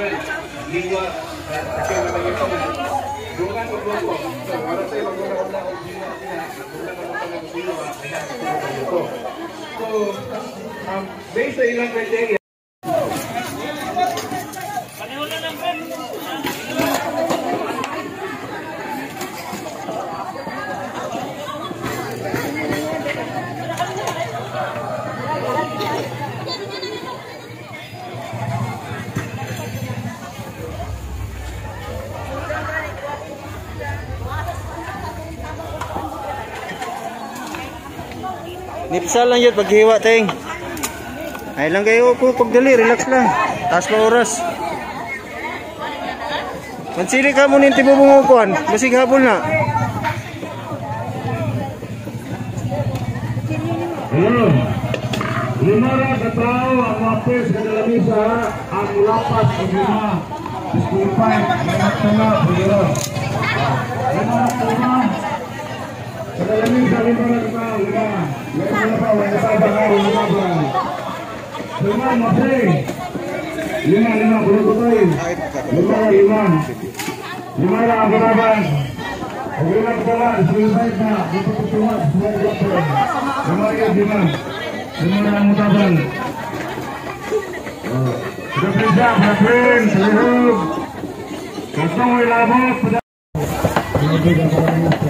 Well, jiwa oke namanya itu based sa ilang criteria, Nipsal lang yun paghiwa ting. Ay lang kayo ko pagdali, relax lang. Taas pa oras. Mansili ka mo ninti mo bungukuan. Masig hapon na. Ayun. Lima na katao ang mapis sa dalamisa ang lapas o lima. Disculpay, mga tala, buliro. Lima na lima. Sa dalamisa, lima na katao, lima lima materi lima lima puluh lima lima lima lima lima lima lima lima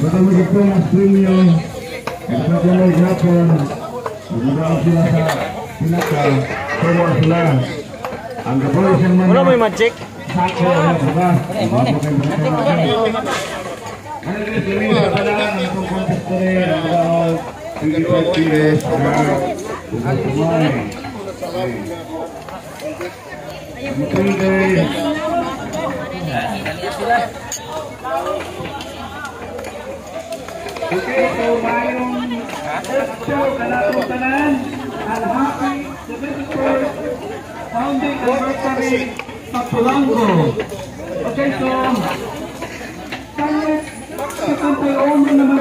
Bersama kita Mas yang yang Okay, so sa kampeon na naman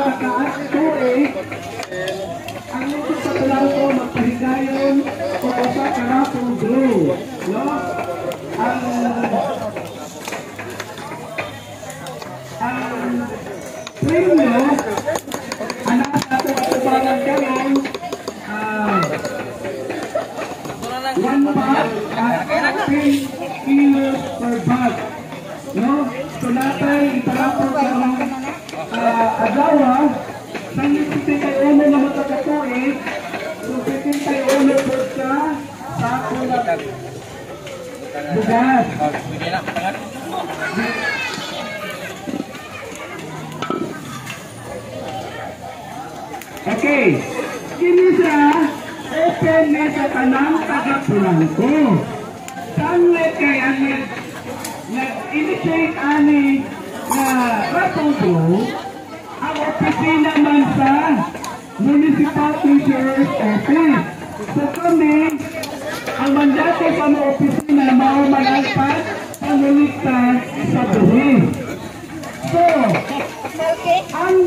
ko eh ang ito sa Pulango magpahigayon o sa kanatong blue. No? Ang premyo anak satu kesempatan jalan ah, one bag at 10 kilos per bag no so natay itarapot ang uh, agawa sa nipiti kay uno na matakatoi so pitin kay uno po sa na Okay. Kini sa open ni sa tanang taga-Pulangko. Sanle kay ang nag-initiate ani na Rapodo ang opisina man sa Municipal Treasurer's Office. So kami, ang mandato sa mga opisina mao malagpas panguliktas sa buhis. So, ang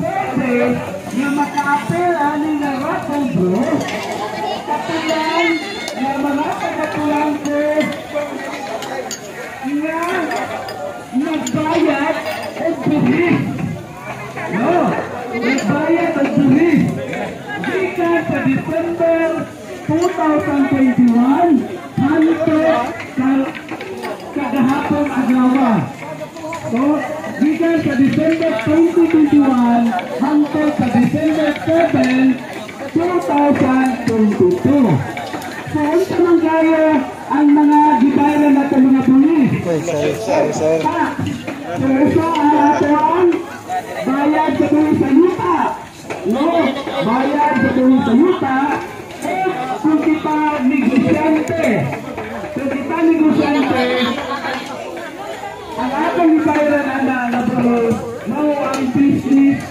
pwede na maka-apel ani na Rapodo katulang na mga taga-tulang ko nga nagbayad o buhis. No, nagbayad o buhis. Gikan sa December 2021 hangtod sa kagahapon agawa. So, gikan sa December 2021 hangtod sa December 7, 2022. So, unsa man kaya ang mga gibayaran natin mga pulis? Uy, sorry, sorry, sir. Perso ang bayad sa tuwing sa yuta. No, bayad sa tuwing sa yuta.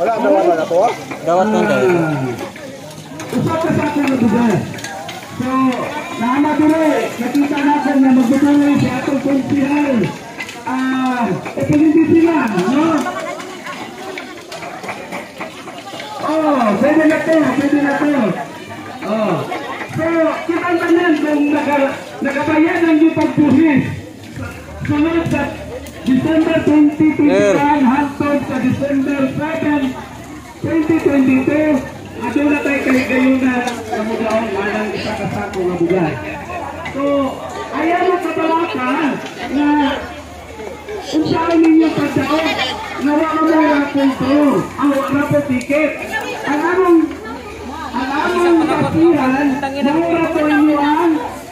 Wala na, wala na to. Dawat na tayo. Usa ka sa akin na buhay. So, naama dure, nakita natin na magbubuhay sa atong konsihal. Ah, ito hindi sila, no? Oh, pwede na to, pwede na to. Oh. So, kita tanan kung naka, nakabayan ang yung pagbuhis. Sunod sa December 2021 hangtod sa December 7, 2022, ato na tayo kay kayo na kamudaon manang isa ka sako nga bugas. So, ayaw mo kabalaka na Usahay ninyo pagdaon na wala mo rapunto, ang wala po ticket. Ang among ang among kasihan, mura po inyo ang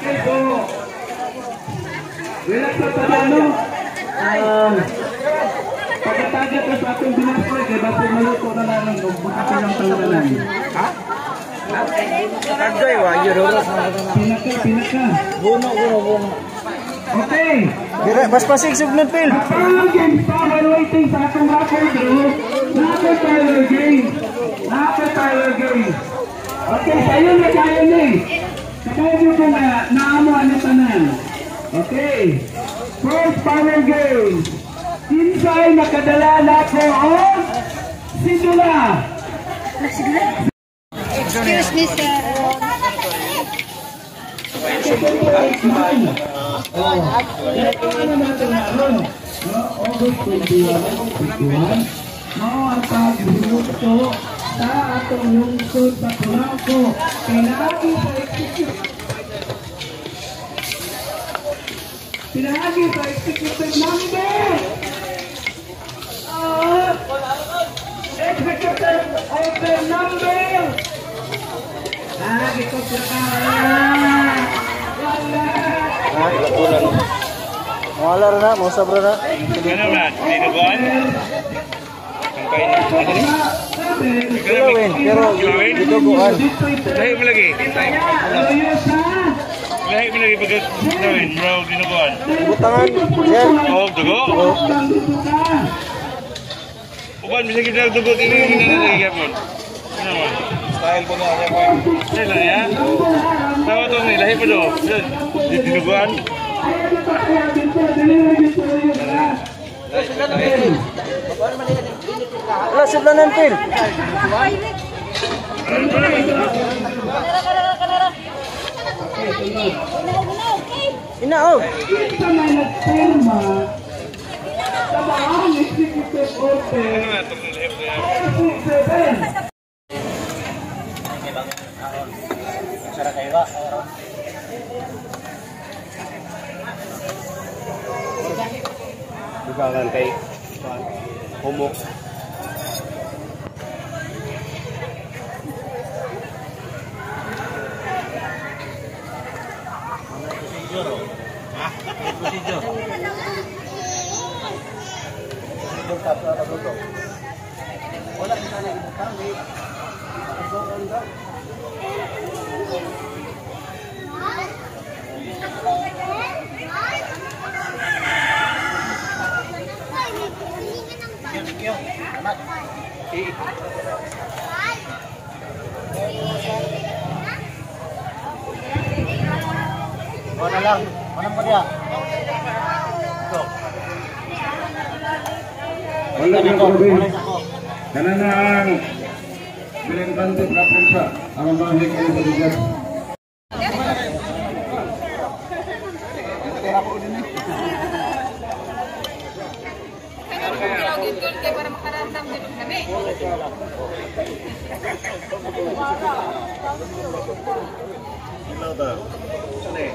Okay, so relax na pala, no? Ah, pagkatagat na sa atong binasal, kaya basta maluto na lang ng magkakalang tanggalan. Ha? Agay, wa, yun. Pinaka, pinaka. Buno, buno, buno. Okay. Dire, mas pasig sugnod, Phil. Games pa waiting sa atong draw. Napa Tyler Games. Napa Tyler Games. Okay, sayo na tayo ni. Mo ko na naamo ano tanan. Okay. First power game. Insay nakadala na ko on Sidula. Excuse me, sir. August 21, Mao ang pagbuto sa atong lungsod sa Tulangko. Pinagi sa executive. Pinagi sa executive number. Ah, executive order number. Ah, ito sila. Wala. Ah, ilapulan. Mawala rin na, mau sabra na. Ano man, tinubuan? Ang kain na. Kilawin, pero bukan. Lahi mo lagi. Lahi mo lagi pagkat gawin, bro, tinubuan. Butangan, yan. Oh, dugo. Uban, bisa kita dugo ini ini lagi yapon. Style po na ya? Tawa to ni lahi pa do. Di tinuguan. Wala sila ng pil. Ina oh. bakalan kay humok Wala, hindi sana ibukan. Mana lang? Mana pa dia? Mana ni kau bin? Kenan lang. Bilang bantu kapunsa. Alamak ni kau berjaya. 일러다 전에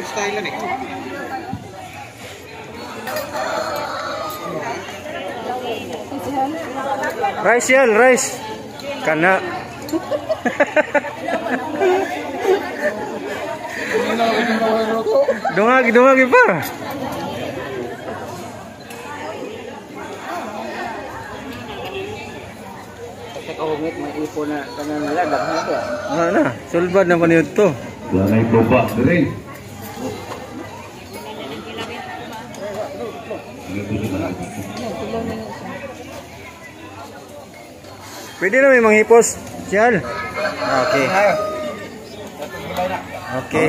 Style. Rice yan, rice. Kana. dungagi, dungagi pa. Sa kahungit, may ipo na kanan nila. Daghan. Ano na, sulbad na pa niyo to. Lanay baba rin. Pwede na may manghipos. Siyal. Okay. Okay.